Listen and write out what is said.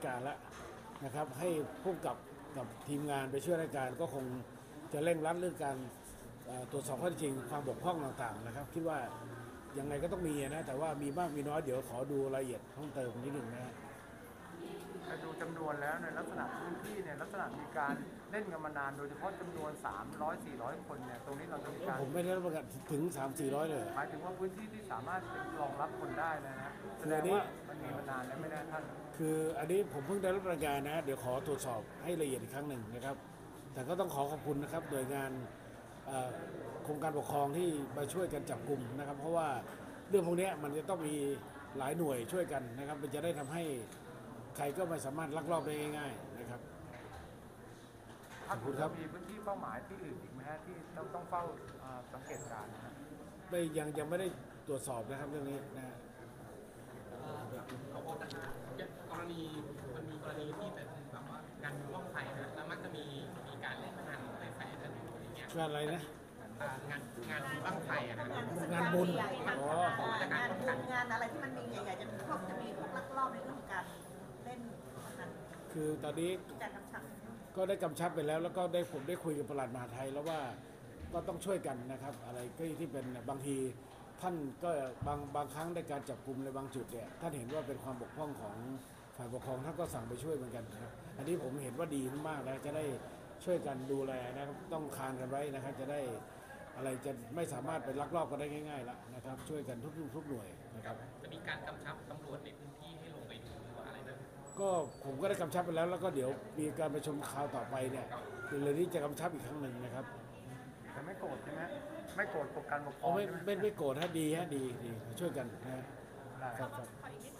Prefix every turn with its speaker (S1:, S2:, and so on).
S1: การละนะครับให้ผู้กำกับกับทีมงานไปช่วยราชการก็คงจะเร่งรัดเรื่องการตรวจสอบข้อท็จจริงความบกพร่องต่างๆนะครับ คิดว่ายังไงก็ต้องมีนะแต่ว่ามีมากมีน้อยเดี๋ยวขอดูรายละเอียดเพิ่มเติมนิดหนึ่งนะ ฮะ
S2: ถ้าดูจำนวนแล้วในลักษณะพื้นที่เนี่ยลักษณะมีการเล่นกันมานานโดยเฉพาะจำนวน 300 400 คนเนี่ยตรงนี้เราจะมีการ
S1: ผมไม่ได้รับประกันถึง 3 4 0 0 เลย
S2: หมายถึงว่าพื้นที่ที่สามารถรองรับคนได้นะฮะแส
S1: คือ
S2: ด
S1: อั
S2: ง
S1: นนี้
S2: ว่ามันมีมานานแล้วไม่ได้ท่าน
S1: คืออันนี้ผมเพิ่งได้รับรายงานนะ เดี๋ยวขอตรวจสอบให้ละเอียดอีกครั้งหนึ่งนะครับ แต่ก็ต้องขอขอบคุณนะครับหน่วยงานเอ่อโครงการปกครองที่มาช่วยกันจับกลุ่มนะครับ เพราะว่าเรื่องพวกเนี้ยมันจะต้องมีหลายหน่วยช่วยกันนะครับ มันจะได้ทำให้ ใครก็ไม่สามารถลักลอบได้ง่าย ๆ นะครับ
S2: ถ้า
S1: ขอบคุณครับ
S2: มีพื้นที่เป้าหมายที่อื่นอีกไหมฮะที่ต้องต้องเฝ้าเอ่อสังเกตการณ์นะฮะ
S1: ไม่ยังยังไม่ได้ตรวจสอบนะครับเรื่องนี้นะฮะ
S3: ขอโทษนะฮะกรณีมันมีกรณีที่เป็นแบบว่างานว่องไฟนะแล้วมักจะมีมีการเล่นพนันในแฝงกันอยู่อย่างเงี้ย
S1: งานอะไรนะ
S3: อ่างานงานบ้างไฟอะนะ
S1: งานบุญ
S4: ใหญ่ๆ
S1: อ๋อ
S4: งานบุญงานอะไรที่มันมีใหญ่ๆจะมีพวกจะมีพวกลักลอบในเรื่องของการเล่นพนัน
S1: คือตอนนี้
S4: การกำชับ
S1: ก็ได้กำชับไปแล้ว แล้วก็ได้ผมได้คุยกับประหลัดมหาไทยแล้วว่าก็ต้องช่วยกันนะครับ อะไรก็ที่เป็นบางทีท่านก็บางบางครั้งในการจับกลุ่มในบางจุดเนี่ยท่านเห็นว่าเป็นความบกพร่องของฝ่ายปกครองท่านก็สั่งไปช่วยเหมือนกันนะครับอันนี้ผมเห็นว่าดีมากๆแล้วจะได้ช่วยกันดูแลนะครับต้องคานกันไว้นะครับจะได้อะไรจะไม่สามารถไปลักลอบกันได้ง่ายๆแล้วนะครับ ช่วยกันทุกทุกหน่วยนะครับ
S3: จะมีการกำชับตำรวจ
S1: ก็ผมก็ได้กำชับไปแล้ว แล้วก็เดี๋ยวมีการประชุมคราวต่อไปเนี่ยเดี๋ยวเร็วนี้จะกำชับอีกครั้งหนึ่งนะครับ
S2: แต่ไม่โกรธใช่ไหมไม่โกรธปกการปกคร
S1: อ๋
S2: อ
S1: องไม่
S2: ใช่ไหม
S1: ไม่ไม่โกรธฮะดีฮะดีดีช่วยกันนะฮะ
S2: ได้
S1: ครับครับ
S5: ขอ